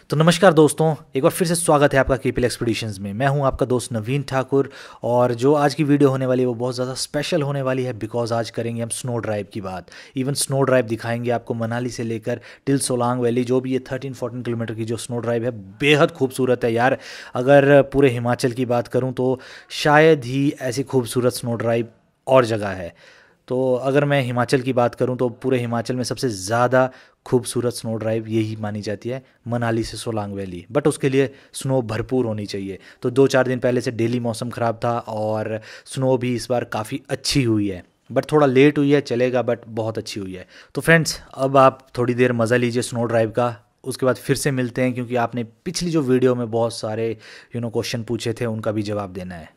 तो नमस्कार दोस्तों, एक बार फिर से स्वागत है आपका केपीएल एक्सपीडिशंस में। मैं हूँ आपका दोस्त नवीन ठाकुर और जो आज की वीडियो होने वाली है वो बहुत ज़्यादा स्पेशल होने वाली है बिकॉज़ आज करेंगे हम स्नो ड्राइव की बात। इवन स्नो ड्राइव दिखाएँगे आपको मनाली से लेकर टिल सोलांग वैली जो भी ये थर्टीन फोर्टीन किलोमीटर की जो स्नो ड्राइव है, बेहद खूबसूरत है यार। अगर पूरे हिमाचल की बात करूँ तो शायद ही ऐसी खूबसूरत स्नो ड्राइव और जगह है। तो अगर मैं हिमाचल की बात करूँ तो पूरे हिमाचल में सबसे ज़्यादा खूबसूरत स्नो ड्राइव यही मानी जाती है, मनाली से सोलांग वैली। बट उसके लिए स्नो भरपूर होनी चाहिए। तो दो चार दिन पहले से डेली मौसम ख़राब था और स्नो भी इस बार काफ़ी अच्छी हुई है। बट थोड़ा लेट हुई है, चलेगा बट बहुत अच्छी हुई है। तो फ्रेंड्स अब आप थोड़ी देर मज़ा लीजिए स्नो ड्राइव का। उसके बाद फिर से मिलते हैं, क्योंकि आपने पिछली जो वीडियो में बहुत सारे यू नो क्वेश्चन पूछे थे, उनका भी जवाब देना है।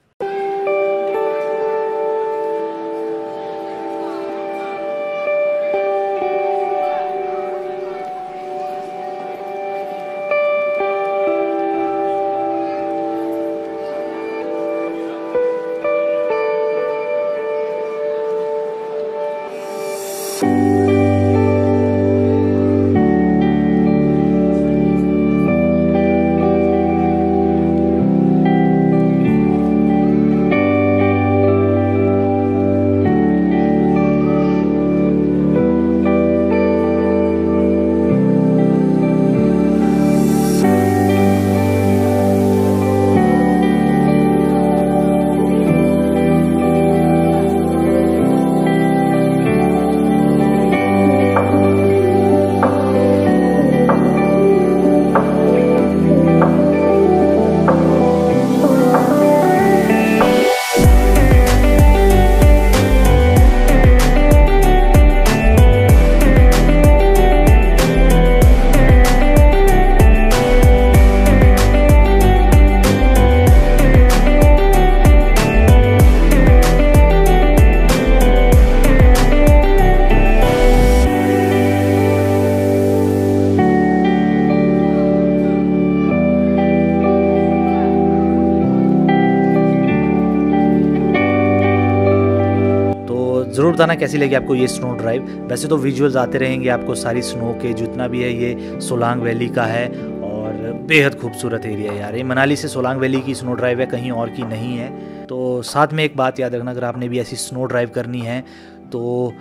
बताना कैसी लगी आपको ये स्नो ड्राइव वैसे तो विजुअल्स आते रहेंगे आपको सारी स्नो के, जितना भी है ये सोलांग वैली का है और बेहद खूबसूरत एरिया है यार। ये मनाली से सोलांग वैली की स्नो ड्राइव है, कहीं और की नहीं है। तो साथ में एक बात याद रखना, अगर आपने भी ऐसी स्नो ड्राइव करनी है तो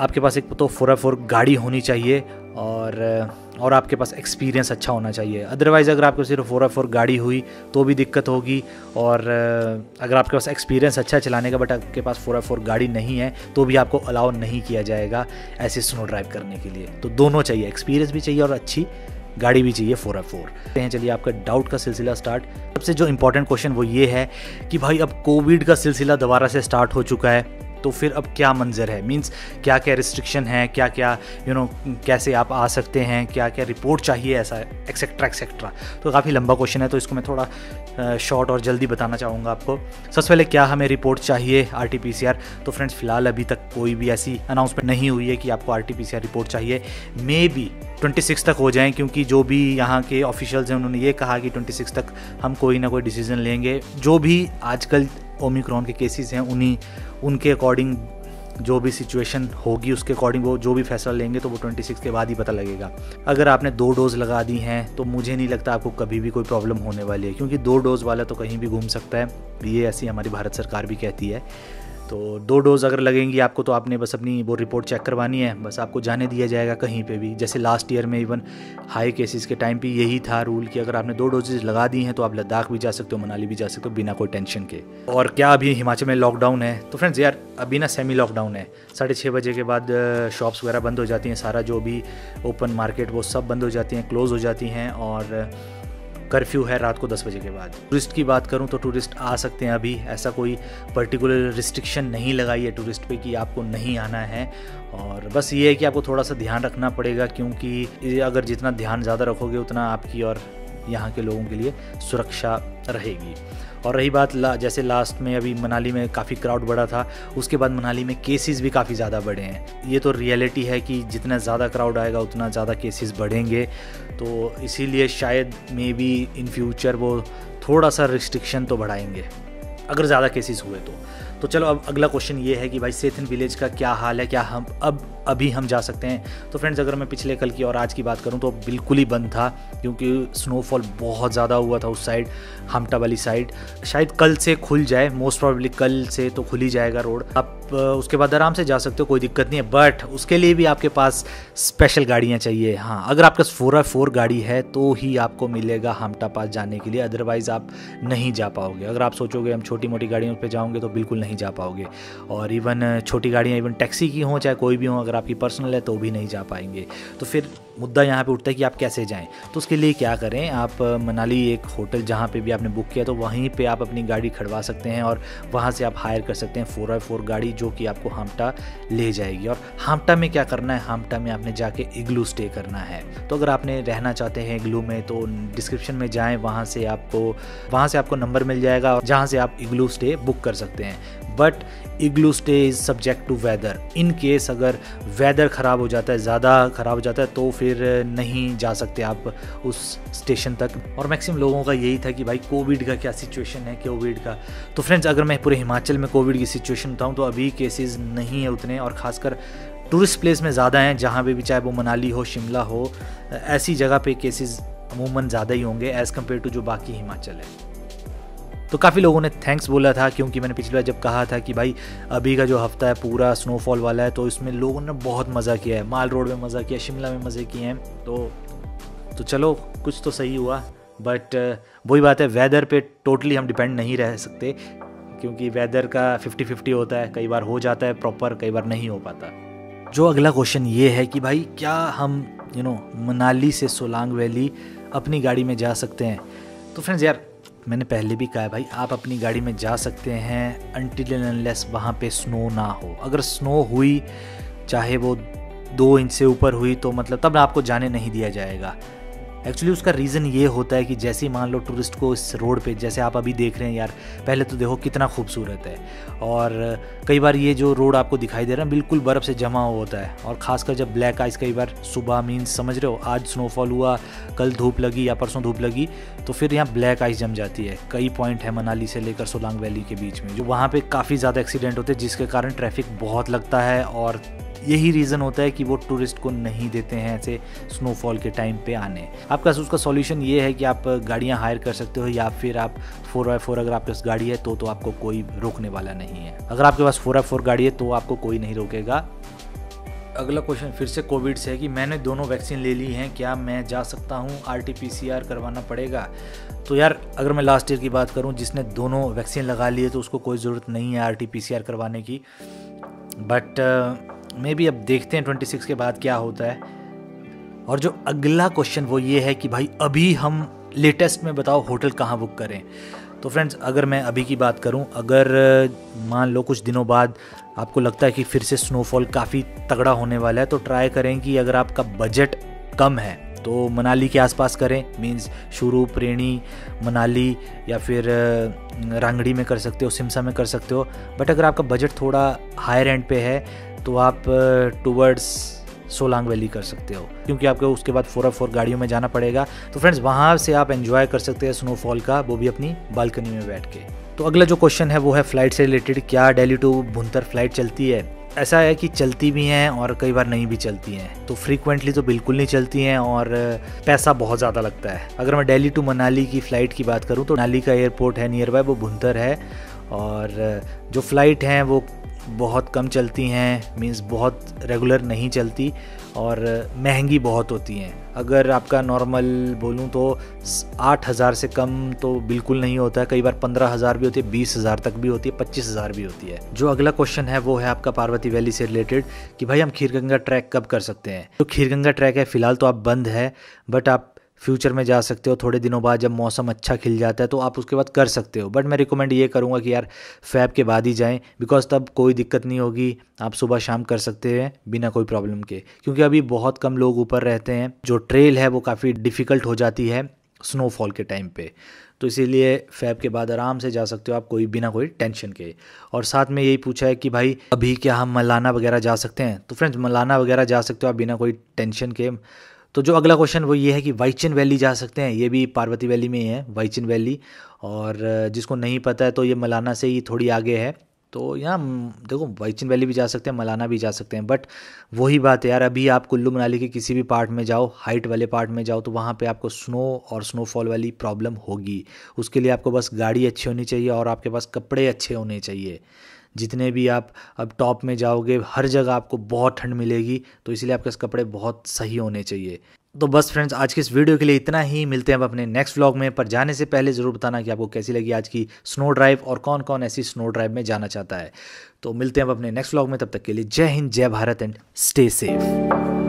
आपके पास एक तो फोरा फोर गाड़ी होनी चाहिए और और आपके पास एक्सपीरियंस अच्छा होना चाहिए। अदरवाइज़ अगर आपको सिर्फ़ फोर आई फोर गाड़ी हुई तो भी दिक्कत होगी। और, अगर आपके पास एक्सपीरियंस अच्छा चलाने का बट आपके पास फोर आई फोर गाड़ी नहीं है तो भी आपको अलाउ नहीं किया जाएगा ऐसे स्नो ड्राइव करने के लिए। तो दोनों चाहिए। एक्सपीरियंस भी चाहिए और अच्छी गाड़ी भी चाहिए फोर फोर हैं, चलिए आपका डाउट का सिलसिला स्टार्ट सबसे जो इंपॉर्टेंट क्वेश्चन वो ये है कि भाई अब कोविड का सिलसिला दोबारा से स्टार्ट हो चुका है। तो फिर अब क्या मंजर है? मींस क्या क्या रिस्ट्रिक्शन है? क्या क्या यू नो कैसे आप आ सकते हैं? क्या क्या रिपोर्ट चाहिए ऐसा एक्सेट्रा एक्सेट्रा तो काफ़ी लंबा क्वेश्चन है तो इसको मैं थोड़ा शॉर्ट और जल्दी बताना चाहूँगा आपको। सबसे पहले क्या हमें रिपोर्ट चाहिए R T P C R तो फ्रेंड्स फ़िलहाल अभी तक कोई भी ऐसी अनाउंसमेंट नहीं हुई है कि आपको R T P C R report चाहिए। मे बी ट्वेंटी सिक्स तक हो जाएँ, क्योंकि जो भी यहाँ के ऑफिशियल्स हैं, उन्होंने ये कहा कि ट्वेंटी सिक्स तक हम कोई ना कोई डिसीज़न लेंगे। जो भी आजकल ओमिक्रॉन के केसेस हैं, उन्हीं, उनके अकॉर्डिंग जो भी सिचुएशन होगी, उसके अकॉर्डिंग वो जो भी फैसला लेंगे तो वो 26 के बाद ही पता लगेगा। अगर आपने दो डोज लगा दी हैं तो मुझे नहीं लगता आपको कभी भी कोई प्रॉब्लम होने वाली है, क्योंकि दो डोज वाला तो कहीं भी घूम सकता है। ये ऐसी हमारी भारत सरकार भी कहती है। तो दो डोज़ अगर लगेंगी आपको तो आपने बस अपनी वो रिपोर्ट चेक करवानी है। बस आपको जाने दिया जाएगा कहीं पे भी। जैसे लास्ट ईयर में इवन हाई केसेस के टाइम पे यही था रूल कि अगर आपने दो डोजेज लगा दी हैं तो आप लद्दाख भी जा सकते हो, मनाली भी जा सकते हो बिना कोई टेंशन के। और क्या अभी हिमाचल में लॉकडाउन है? तो फ्रेंड्स यार, अभी ना सेमी लॉकडाउन है। साढ़े छः बजे के बाद शॉप्स वगैरह बंद हो जाती हैं, सारा जो भी ओपन मार्केट वो सब बंद हो जाती हैं क्लोज़ हो जाती हैं। और कर्फ्यू है रात को 10 बजे के बाद। टूरिस्ट की बात करूँ तो टूरिस्ट आ सकते हैं अभी। ऐसा कोई पर्टिकुलर रिस्ट्रिक्शन नहीं लगाई है टूरिस्ट पे कि आपको नहीं आना है। और बस ये है कि आपको थोड़ा सा ध्यान रखना पड़ेगा क्योंकि अगर जितना ध्यान ज़्यादा रखोगे उतना आपकी और यहाँ के लोगों के लिए सुरक्षा रहेगी। और रही बात ला, जैसे लास्ट में अभी मनाली में काफ़ी क्राउड बढ़ा था उसके बाद मनाली में केसेस भी काफ़ी ज़्यादा बढ़े हैं। ये तो रियलिटी है कि जितना ज़्यादा क्राउड आएगा उतना ज़्यादा केसेस बढ़ेंगे। तो इसीलिए शायद मे बी इन फ्यूचर वो थोड़ा सा रिस्ट्रिक्शन तो बढ़ाएँगे अगर ज़्यादा केसेस हुए तो। तो चलो अब अगला क्वेश्चन ये है कि भाई सेथन विलेज का क्या हाल है? क्या हम अब अभी हम जा सकते हैं। तो फ्रेंड्स अगर मैं पिछले कल की और आज की बात करूँ तो बिल्कुल ही बंद था, क्योंकि स्नोफॉल बहुत ज़्यादा हुआ था उस साइड हमटा वाली साइड शायद कल से खुल जाए मोस्ट प्रॉब्ली कल से तो खुल ही जाएगा रोड आप उसके बाद आराम से जा सकते हो, कोई दिक्कत नहीं है बट उसके लिए भी आपके पास स्पेशल गाड़ियाँ चाहिए। हाँ अगर आपके पास फोर फोर गाड़ी है तो ही आपको मिलेगा हमटा पास जाने के लिए अदरवाइज़ आप नहीं जा पाओगे। अगर आप सोचोगे हम छोटी मोटी गाड़ियों पर जाओगे तो बिल्कुल नहीं जा पाओगे। और इवन छोटी गाड़ियाँ इवन टैक्सी की हों, चाहे कोई भी हो, अगर आपकी पर्सनल है तो भी नहीं जा पाएँगे। तो फिर मुद्दा यहाँ पे उठता है कि आप कैसे जाएँ? तो उसके लिए क्या करें? आप मनाली एक होटल जहाँ पे भी आपने बुक किया तो वहीं पे आप अपनी गाड़ी खड़वा सकते हैं और वहाँ से आप हायर कर सकते हैं फोर बाई फोर गाड़ी जो कि आपको हामटा ले जाएगी। और हामटा में क्या करना है? हामटा में आपने जाके इग्लू स्टे करना है। तो अगर आपने रहना चाहते हैं इग्लू में तो डिस्क्रिप्शन में जाएँ, वहाँ से आपको, वहाँ से आपको नंबर मिल जाएगा जहाँ से आप इग्लू स्टे बुक कर सकते हैं। But igloo stay is subject to weather. In case अगर वेदर ख़राब हो जाता है, ज़्यादा ख़राब हो जाता है तो फिर नहीं जा सकते आप उस स्टेशन तक। और मैक्सिमम लोगों का यही था कि भाई, कोविड का क्या सिचुएशन है, कोविड का। तो फ्रेंड्स अगर मैं पूरे हिमाचल में कोविड की सिचुएशन बताऊँ तो अभी केसेस नहीं है उतने। और ख़ासकर टूरिस्ट प्लेस में ज़्यादा हैं, जहाँ पे भी चाहे वो मनाली हो, शिमला हो, ऐसी जगह पे केसेस अमूमन ज़्यादा ही होंगे एज़ कंपेयर टू जो बाकी हिमाचल है। तो काफ़ी लोगों ने थैंक्स बोला था, क्योंकि मैंने पिछली बार जब कहा था कि भाई, अभी का जो हफ़्ता है पूरा स्नोफॉल वाला है तो इसमें लोगों ने बहुत मज़ा किया है। माल रोड में मज़ा किया, शिमला में मज़े किए हैं। तो तो चलो, कुछ तो सही हुआ बट वही बात है वेदर पे टोटली हम डिपेंड नहीं रह सकते, क्योंकि वेदर का फिफ्टी फिफ्टी होता है, कई बार हो जाता है प्रॉपर कई बार नहीं हो पाता। जो अगला क्वेश्चन ये है कि भाई, क्या हम यू नो मनाली से सोलांग वैली अपनी गाड़ी में जा सकते हैं? तो फ्रेंड्स यार मैंने पहले भी कहा है भाई, आप अपनी गाड़ी में जा सकते हैं अनटिल एंड अनलेस वहाँ पे स्नो ना हो। अगर स्नो हुई, चाहे वो दो इंच से ऊपर हुई तो मतलब तब आपको जाने नहीं दिया जाएगा। एक्चुअली उसका रीज़न ये होता है कि जैसे ही मान लो टूरिस्ट को इस रोड पे, जैसे आप अभी देख रहे हैं यार, पहले तो देखो कितना खूबसूरत है। और कई बार ये जो रोड आपको दिखाई दे रहा है, बिल्कुल बर्फ़ से जमा होता है। और ख़ासकर जब ब्लैक आइस कई बार सुबह मीन्स समझ रहे हो, आज स्नोफॉल हुआ, कल धूप लगी या परसों धूप लगी तो फिर यहाँ ब्लैक आइस जम जाती है। कई पॉइंट है मनाली से लेकर सोलांग वैली के बीच में, जो वहाँ पर काफ़ी ज़्यादा एक्सीडेंट होते हैं, जिसके कारण ट्रैफ़िक बहुत लगता है और यही रीज़न होता है कि वो टूरिस्ट को नहीं देते हैं ऐसे स्नोफॉल के टाइम पे आने। आपका उसका सॉल्यूशन ये है कि आप गाड़ियाँ हायर कर सकते हो या फिर आप फोर बाई फोर अगर आपके पास गाड़ी है तो तो आपको कोई रोकने वाला नहीं है। अगर आपके पास फोर बाई फोर गाड़ी है तो आपको कोई नहीं रोकेगा। अगला क्वेश्चन फिर से कोविड से है कि मैंने दोनों वैक्सीन ले ली हैं, क्या मैं जा सकता हूँ? आर टी करवाना पड़ेगा? तो यार, अगर मैं लास्ट ईयर की बात करूँ, जिसने दोनों वैक्सीन लगा ली है तो उसको कोई ज़रूरत नहीं है R T P C R करवाने की। बट मे भी अब देखते हैं ट्वेंटी सिक्स के बाद क्या होता है। और जो अगला क्वेश्चन वो ये है कि भाई, अभी हम लेटेस्ट में बताओ होटल कहाँ बुक करें। तो फ्रेंड्स अगर मैं अभी की बात करूँ, अगर, मान लो कुछ दिनों बाद आपको लगता है कि फिर से स्नोफॉल काफ़ी तगड़ा होने वाला है तो ट्राई करें कि अगर आपका बजट कम है तो मनाली के आसपास करें। मींस शुरू प्रेणी मनाली या फिर रांगड़ी में कर सकते हो, सिमसा में कर सकते हो। बट अगर आपका बजट थोड़ा हायर एंड पे है तो आप टूवर्ड्स सोलांग वैली कर सकते हो, क्योंकि आपको उसके बाद फोर फोर गाड़ियों में जाना पड़ेगा। तो फ्रेंड्स वहाँ से आप एंजॉय कर सकते हैं स्नोफॉल का, वो भी अपनी बालकनी में बैठ के। तो अगला जो क्वेश्चन है, वो है फ़्लाइट से रिलेटेड क्या डेली टू भुंतर फ़्लाइट चलती है? ऐसा है कि चलती भी हैं और कई बार नहीं भी चलती हैं। तो फ्रीक्वेंटली तो बिल्कुल नहीं चलती हैं और पैसा बहुत ज़्यादा लगता है। अगर मैं दिल्ली टू मनाली की फ़्लाइट की बात करूँ तो मनाली का एयरपोर्ट है नियर बाय वो भुंतर है। और जो फ़्लाइट हैं, वो बहुत कम चलती हैं मींस बहुत रेगुलर नहीं चलती और महँगी बहुत होती हैं। अगर आपका नॉर्मल बोलूँ तो आठ हज़ार से कम तो बिल्कुल नहीं होता है। कई बार पंद्रह हज़ार भी होती है, बीस हज़ार तक भी होती है, पच्चीस हज़ार भी होती है। जो अगला क्वेश्चन है वो है आपका पार्वती वैली से रिलेटेड कि भाई हम खीरगंगा ट्रैक कब कर सकते हैं? तो खीरगंगा ट्रैक है, फ़िलहाल तो आप बंद है बट आप फ्यूचर में जा सकते हो, थोड़े दिनों बाद जब मौसम अच्छा खिल जाता है तो आप उसके बाद कर सकते हो। बट मैं रिकमेंड ये करूँगा कि यार फैब के बाद ही जाएँ बिकॉज़ तब कोई दिक्कत नहीं होगी। आप सुबह शाम कर सकते हैं, बिना कोई प्रॉब्लम के। क्योंकि अभी बहुत कम लोग ऊपर रहते हैं, जो ट्रेल है, वो काफ़ी डिफ़िकल्ट हो जाती है स्नोफॉल के टाइम पे। तो इसीलिए फैब के बाद आराम से जा सकते हो आप, कोई बिना कोई टेंशन के। और साथ में यही पूछा है कि भाई, अभी क्या हम मलाना वगैरह जा सकते हैं? तो फ्रेंड्स मलाना वगैरह जा सकते हो आप, बिना कोई टेंशन के। तो जो अगला क्वेश्चन वो ये है कि वाइचिन वैली जा सकते हैं। ये भी पार्वती वैली में ही है वाइचिन वैली और जिसको नहीं पता है तो ये मलाना से ही थोड़ी आगे है। तो यहाँ देखो वाइचिन वैली भी जा सकते हैं मलाना भी जा सकते हैं। बट वही बात है यार, अभी आप कुल्लू मनाली के किसी भी पार्ट में जाओ हाइट वाले पार्ट में जाओ तो वहाँ पे आपको स्नो और स्नोफॉल वाली प्रॉब्लम होगी। उसके लिए आपको बस गाड़ी अच्छी होनी चाहिए और आपके पास कपड़े अच्छे होने चाहिए। जितने भी आप अब टॉप में जाओगे, हर जगह आपको बहुत ठंड मिलेगी तो इसलिए आपके कपड़े बहुत सही होने चाहिए। तो बस फ्रेंड्स, आज के इस वीडियो के लिए इतना ही। मिलते हैं अब अपने नेक्स्ट व्लॉग में। पर जाने से पहले ज़रूर बताना कि आपको कैसी लगी आज की स्नो ड्राइव और कौन कौन ऐसी स्नो ड्राइव में जाना चाहता है। तो मिलते हैं अब अपने नेक्स्ट व्लॉग में। तब तक के लिए जय हिंद, जय भारत एंड स्टे सेफ़